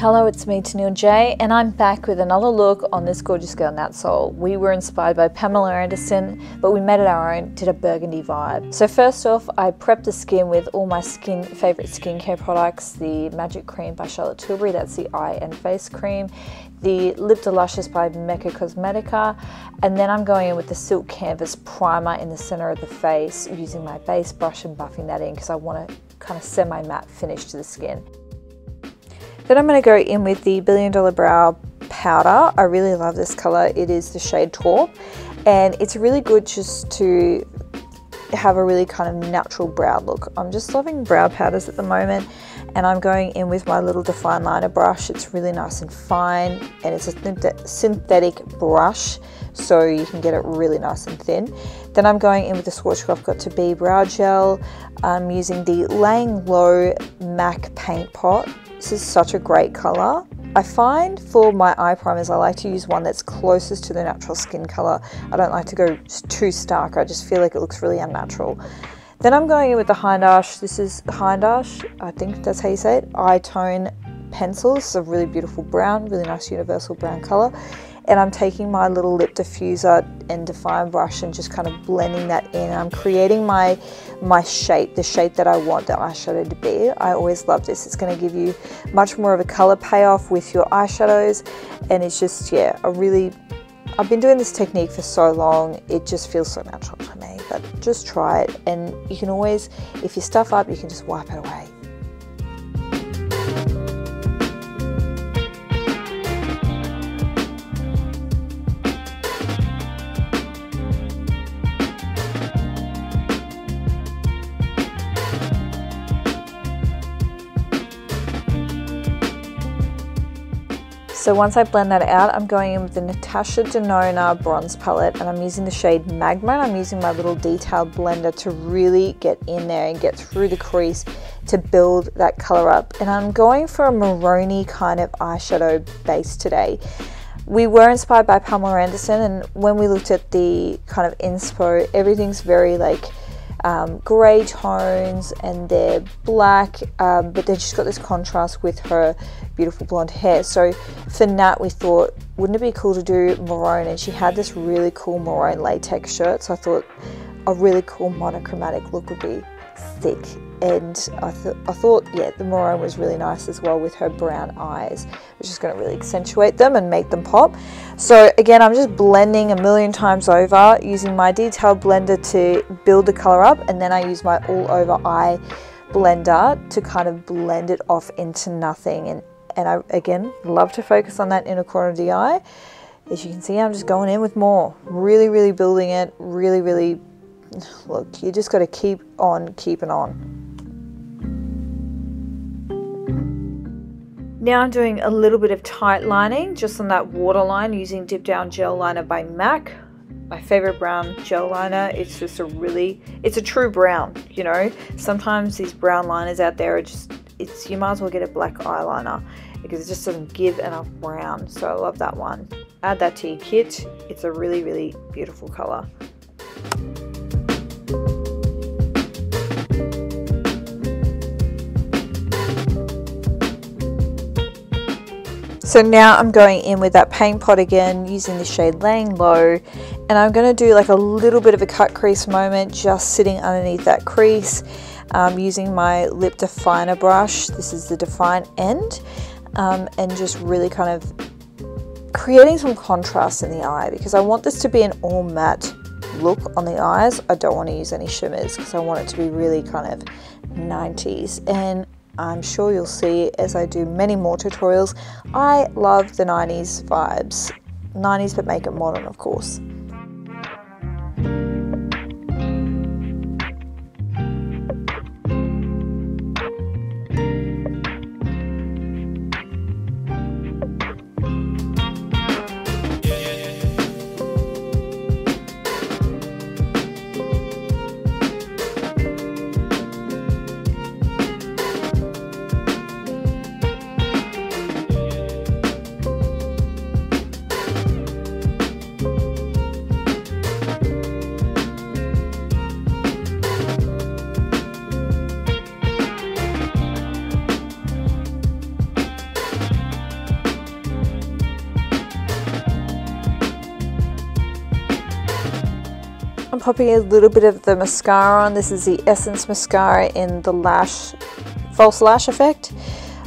Hello, it's me, Tanielle Jai, and I'm back with another look on this gorgeous girl, Nat Sole. We were inspired by Pamela Anderson, but we made it our own, did a burgundy vibe. So first off, I prepped the skin with all my skin favorite skincare products, the Magic Cream by Charlotte Tilbury, that's the eye and face cream, the Lip de Luscious by Mecca Cosmetica, and then I'm going in with the Silk Canvas Primer in the center of the face using my base brush and buffing that in because I want a kind of semi-matte finish to the skin. Then I'm going to go in with the Billion Dollar Brow Powder. I really love this color. It is the shade Taupe and it's really good just to have a really kind of natural brow look. I'm just loving brow powders at the moment and I'm going in with my little define liner brush. It's really nice and fine and it's a synthetic brush so you can get it really nice and thin. Then I'm going in with the Schwarzkopf Got2b Brow Gel. I'm using the Laying Low MAC Paint Pot this is such a great color. I find for my eye primers, I like to use one that's closest to the natural skin color. I don't like to go too stark. I just feel like it looks really unnatural. Then I'm going in with the Hindash. This is Hindash, I think that's how you say it, eye tone pencil. This is a really beautiful brown, really nice universal brown color and I'm taking my little lip diffuser and define brush and just kind of blending that in. I'm creating my my shape, the shape that I want the eyeshadow to be. I always love this. It's going to give you much more of a color payoff with your eyeshadows and it's just, yeah, a really, I've been doing this technique for so long, it just feels so natural to me, but just try it and you can always, if you stuff up, you can just wipe it away. So once I blend that out, I'm going in with the Natasha Denona bronze palette and I'm using the shade Magma. and I'm using my little detailed blender to really get in there and get through the crease to build that color up. And I'm going for a maroni kind of eyeshadow base today. We were inspired by Pamela Anderson and when we looked at the kind of inspo, everything's very like um, grey tones and they're black, um, but then she's got this contrast with her beautiful blonde hair. So for Nat, we thought, wouldn't it be cool to do maroon? And she had this really cool maroon latex shirt, so I thought a really cool monochromatic look would be thick and I, th I thought yeah the maroon was really nice as well with her brown eyes. Which is going to really accentuate them and make them pop. So again I'm just blending a million times over using my detail blender to build the color up and then I use my all over eye blender to kind of blend it off into nothing. And and I again love to focus on that inner corner of the eye. As you can see I'm just going in with more. Really really building it. Really really look, you just got to keep on keeping on. Now I'm doing a little bit of tight lining just on that waterline using Dip Down Gel Liner by MAC. My favorite brown gel liner. It's just a really, it's a true brown, you know. Sometimes these brown liners out there are just, it's, you might as well get a black eyeliner because it just doesn't give enough brown. So I love that one. Add that to your kit. It's a really, really beautiful color. So now I'm going in with that paint pot again using the shade Laying Low and I'm going to do like a little bit of a cut crease moment just sitting underneath that crease um, using my lip definer brush. This is the Define End um, and just really kind of creating some contrast in the eye because I want this to be an all matte look on the eyes. I don't want to use any shimmers because I want it to be really kind of 90s and I'm sure you'll see as I do many more tutorials, I love the 90s vibes. 90s but make it modern of course. Popping a little bit of the mascara on. This is the Essence Mascara in the Lash False Lash Effect.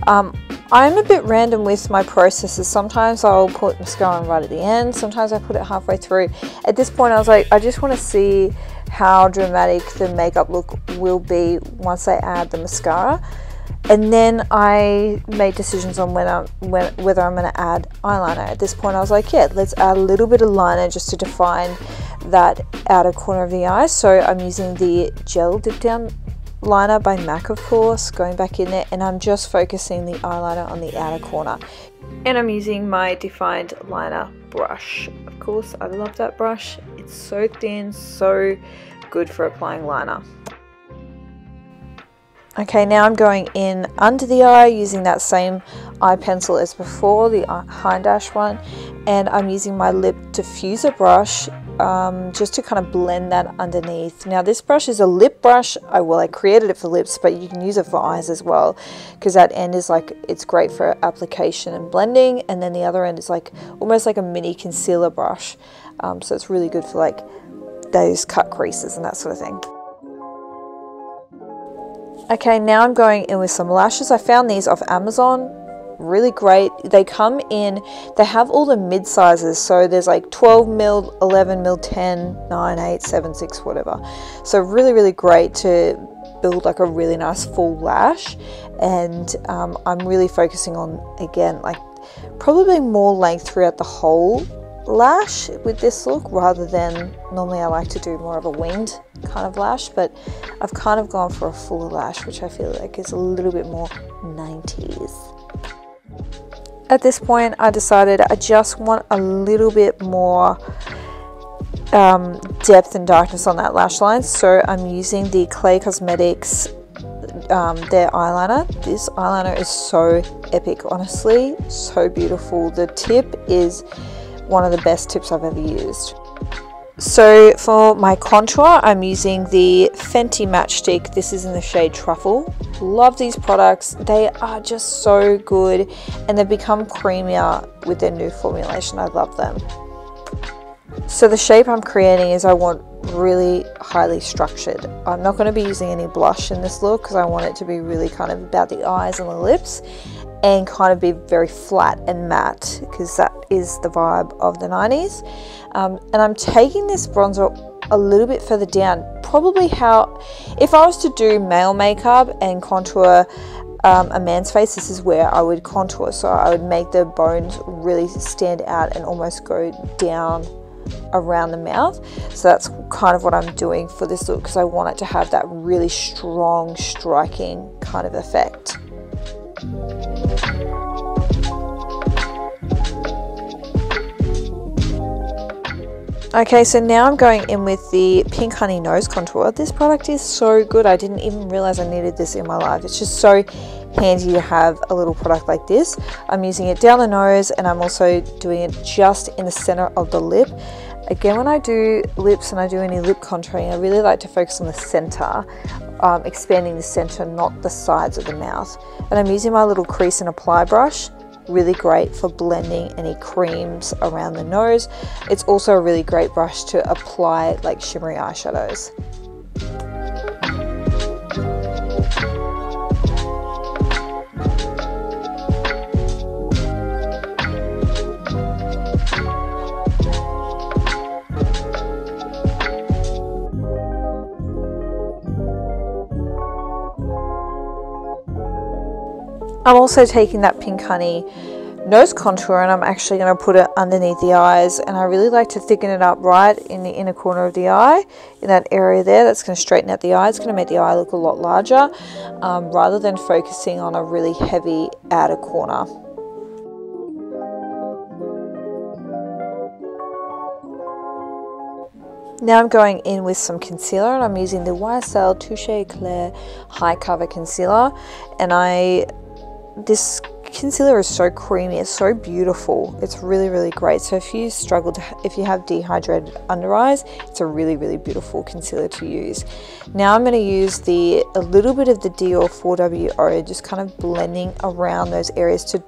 Um, I'm a bit random with my processes. Sometimes I'll put mascara on right at the end. Sometimes I put it halfway through. At this point I was like, I just want to see how dramatic the makeup look will be once I add the mascara and then I made decisions on when I'm, when, whether I'm going to add eyeliner. At this point, I was like, yeah, let's add a little bit of liner just to define that outer corner of the eye. So I'm using the gel dip down liner by MAC, of course, going back in there, and I'm just focusing the eyeliner on the outer corner. And I'm using my defined liner brush. Of course, I love that brush. It's so thin, so good for applying liner. Okay, now I'm going in under the eye using that same eye pencil as before, the Hindash one, and I'm using my lip diffuser brush um, just to kind of blend that underneath. Now this brush is a lip brush, I, well I created it for lips, but you can use it for eyes as well, because that end is like, it's great for application and blending, and then the other end is like, almost like a mini concealer brush, um, so it's really good for like those cut creases and that sort of thing. Okay, now I'm going in with some lashes. I found these off Amazon. Really great. They come in, they have all the mid sizes. So there's like 12 mil, 11 mil, 10, 9, 8, 7, 6, whatever. So really, really great to build like a really nice full lash. And um, I'm really focusing on, again, like probably more length throughout the whole lash with this look rather than normally I like to do more of a winged kind of lash but I've kind of gone for a full lash which I feel like is a little bit more 90s. At this point I decided I just want a little bit more um, depth and darkness on that lash line so I'm using the Clé Cosmetics um, their eyeliner. This eyeliner is so epic honestly, so beautiful. The tip is one of the best tips I've ever used. So for my contour, I'm using the Fenty Match Stix. This is in the shade Truffle. Love these products. They are just so good and they've become creamier with their new formulation. I love them. So the shape I'm creating is I want really highly structured. I'm not going to be using any blush in this look because I want it to be really kind of about the eyes and the lips and kind of be very flat and matte because that is the vibe of the 90s. Um, and I'm taking this bronzer a little bit further down. Probably how, if I was to do male makeup and contour um, a man's face, this is where I would contour. So I would make the bones really stand out and almost go down around the mouth. So that's kind of what I'm doing for this look because I want it to have that really strong, striking kind of effect. Okay, so now I'm going in with the Pink Honey Nose Contour. This product is so good. I didn't even realize I needed this in my life. It's just so handy to have a little product like this. I'm using it down the nose and I'm also doing it just in the center of the lip. Again, when I do lips and I do any lip contouring, I really like to focus on the center, um, expanding the center, not the sides of the mouth. And I'm using my little crease and apply brush really great for blending any creams around the nose. It's also a really great brush to apply like shimmery eyeshadows. I'm also taking that Pink Honey nose contour and I'm actually going to put it underneath the eyes. And I really like to thicken it up right in the inner corner of the eye in that area there that's going to straighten out the eye. It's going to make the eye look a lot larger um, rather than focusing on a really heavy outer corner. Now I'm going in with some concealer and I'm using the YSL Touche Eclat High Cover Concealer. And I this concealer is so creamy it's so beautiful it's really really great so if you struggle to if you have dehydrated under eyes it's a really really beautiful concealer to use now I'm going to use the a little bit of the Dior 4WO just kind of blending around those areas to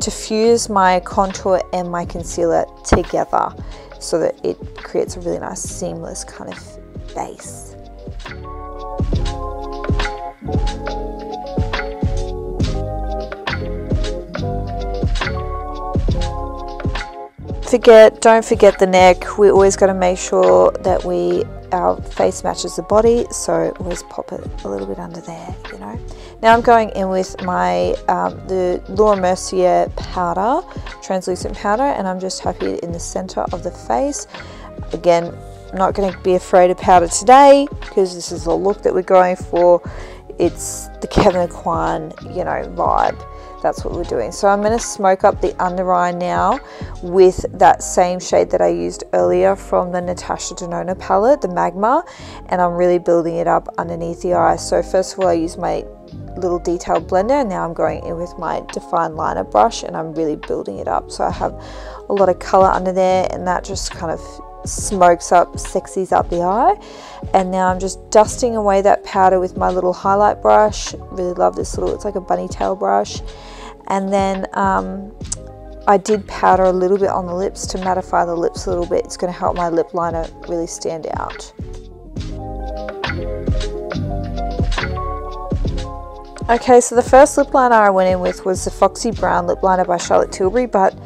to fuse my contour and my concealer together so that it creates a really nice seamless kind of base. Forget, don't forget the neck. We always got to make sure that we our face matches the body, so always pop it a little bit under there, you know. Now I'm going in with my um, the Laura Mercier powder, translucent powder, and I'm just happy in the center of the face. Again, not going to be afraid of powder today because this is the look that we're going for. It's the Kevyn Aucoin, you know, vibe that's what we're doing. So I'm going to smoke up the under eye now with that same shade that I used earlier from the Natasha Denona palette, the Magma, and I'm really building it up underneath the eye. So first of all, I use my little detailed blender and now I'm going in with my define liner brush and I'm really building it up. So I have a lot of color under there and that just kind of smokes up, sexies up the eye. And now I'm just dusting away that powder with my little highlight brush. Really love this little, it's like a bunny tail brush. And then um, I did powder a little bit on the lips to mattify the lips a little bit. It's going to help my lip liner really stand out. Okay, so the first lip liner I went in with was the Foxy Brown lip liner by Charlotte Tilbury, but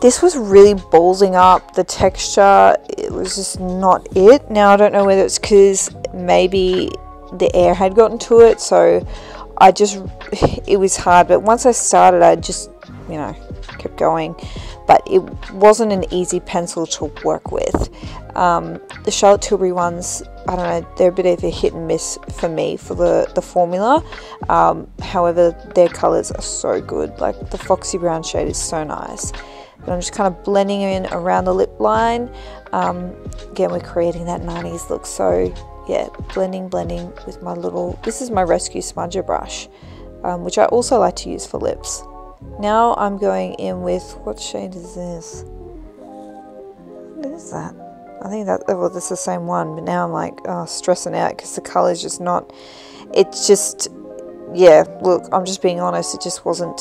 this was really ballsing up. The texture, it was just not it. Now, I don't know whether it's because maybe the air had gotten to it, so I just, it was hard. But once I started, I just, you know, kept going. But it wasn't an easy pencil to work with. Um, the Charlotte Tilbury ones, I don't know, they're a bit of a hit and miss for me for the, the formula. Um, however, their colors are so good. Like the Foxy Brown shade is so nice. But I'm just kind of blending in around the lip line. Um, again, we're creating that 90s look. So yeah, blending, blending with my little, this is my Rescue Smudger brush, um, which I also like to use for lips. Now I'm going in with, what shade is this? What is that? I think that, well, that's the same one, but now I'm like, oh, stressing out because the color is just not, it's just, yeah, look, I'm just being honest, it just wasn't,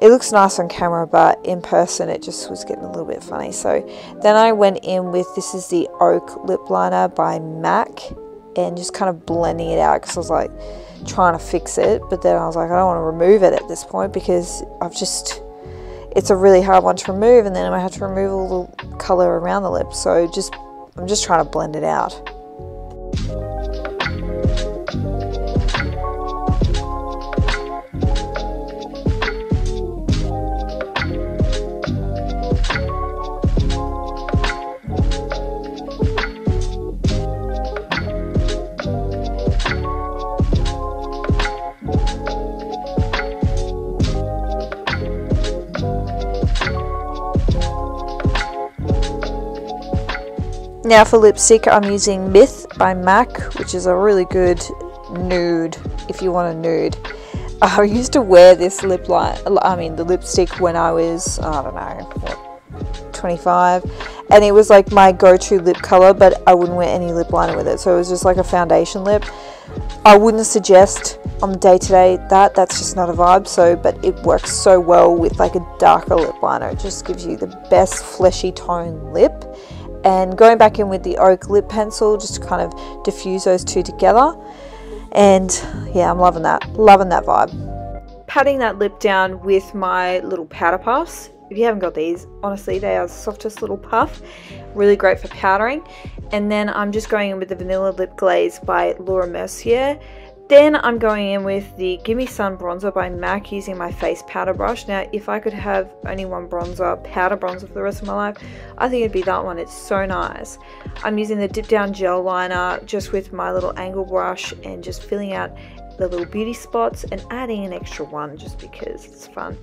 it looks nice on camera, but in person it just was getting a little bit funny. So then I went in with, this is the Oak Lip Liner by MAC, and just kind of blending it out because I was like trying to fix it. But then I was like, I don't want to remove it at this point because I've just, it's a really hard one to remove, and then I have to remove all the color around the lip. So just, I'm just trying to blend it out. Now for lipstick, I'm using Myth by MAC, which is a really good nude, if you want a nude. I used to wear this lip line, I mean the lipstick when I was, I don't know, what, 25. And it was like my go-to lip color, but I wouldn't wear any lip liner with it. So it was just like a foundation lip. I wouldn't suggest on the day-to-day -day that, that's just not a vibe. So, but it works so well with like a darker lip liner. It just gives you the best fleshy tone lip and going back in with the oak lip pencil just to kind of diffuse those two together. And yeah I'm loving that loving that vibe. Patting that lip down with my little powder puffs. If you haven't got these honestly they are the softest little puff. Really great for powdering. And then I'm just going in with the vanilla lip glaze by Laura Mercier then I'm going in with the Gimme Sun Bronzer by MAC using my face powder brush. Now, if I could have only one bronzer, powder bronzer for the rest of my life, I think it'd be that one. It's so nice. I'm using the Dip Down Gel Liner just with my little angle brush and just filling out the little beauty spots and adding an extra one just because it's fun.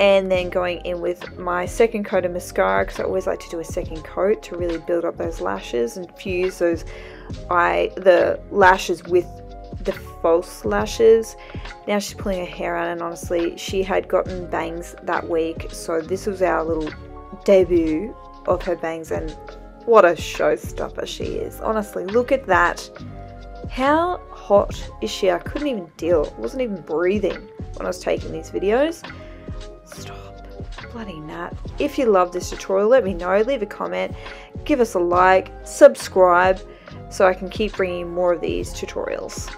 And then going in with my second coat of mascara because I always like to do a second coat to really build up those lashes and fuse those I the lashes with the false lashes. Now she's pulling her hair out and honestly she had gotten bangs that week so this was our little debut of her bangs and what a showstopper she is. Honestly, look at that. How hot is she? I couldn't even deal. I wasn't even breathing when I was taking these videos. Stop. Bloody nat. If you love this tutorial, let me know. Leave a comment. Give us a like. Subscribe so I can keep bringing more of these tutorials.